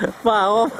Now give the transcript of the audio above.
放我